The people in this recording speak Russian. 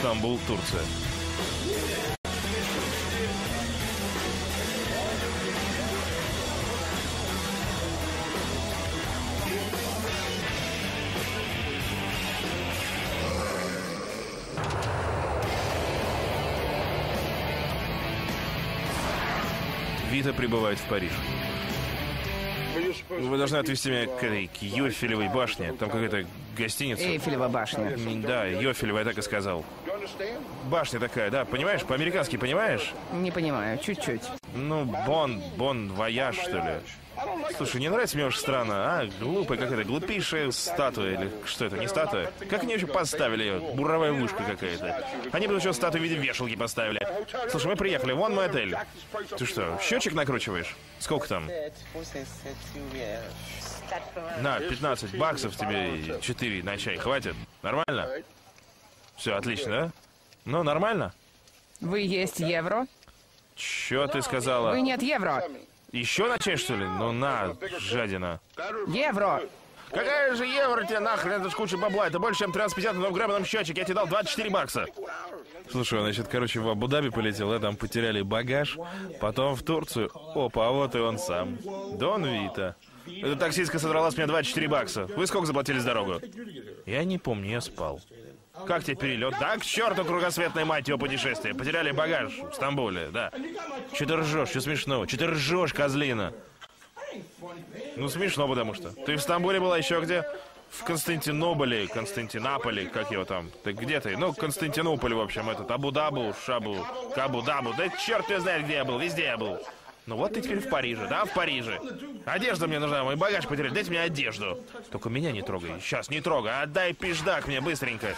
Стамбул, Турция. Вита прибывает в Париж. Вы должны отвезти меня к этой к Йофелевой башне. Там какая-то гостиница. Эйфелева башня. Да, Йофелева, я так и сказал. Башня такая, да, понимаешь? По-американски понимаешь? Не понимаю, чуть-чуть. Ну, Bon, Bon voyage, что ли? Слушай, не нравится мне ваша страна, а? Глупая какая-то, глупейшая статуя, или что это, не статуя? Как они вообще поставили ее? Буровая вышка какая-то. Они бы еще статую в виде вешалки поставили. Слушай, мы приехали, вон мой отель. Ты что, счетчик накручиваешь? Сколько там? На, 15 баксов тебе и 4 на чай, хватит? Нормально? Все, отлично, да? Ну, нормально? Вы есть евро? Че ты сказала? Вы нет евро. Еще на чай, что ли? Ну на, жадина. Евро! Какая же евро тебе нахрен? Это ж куча бабла. Это больше, чем 1350 на граммовом счетчик. Я тебе дал 24 бакса. Слушай, значит, короче, в Абу-Даби полетел, да, там потеряли багаж. Потом в Турцию. Опа, а вот и он сам. Дон Вита. Эта таксистка содрала с меня 24 бакса. Вы сколько заплатили за дорогу? Я не помню, я спал. Как тебе перелет? Да, к черту кругосветной мать его путешествие. Потеряли багаж в Стамбуле, да. Че ты ржешь? Что смешного? Че ты ржешь, козлина? Ну, смешно, потому что. Ты в Стамбуле была еще где? В Константинополе, Константинополе, как его там? Ты где ты? Ну, Константинополь, в общем, этот, Абу-Дабу, Шабу, Кабу-Дабу. Да черт я знает, где я был, везде я был. Ну вот ты теперь в Париже, да, в Париже. Одежда мне нужна, мой багаж потеряли, дайте мне одежду. Только меня не трогай, сейчас не трогай, отдай пиждак мне быстренько.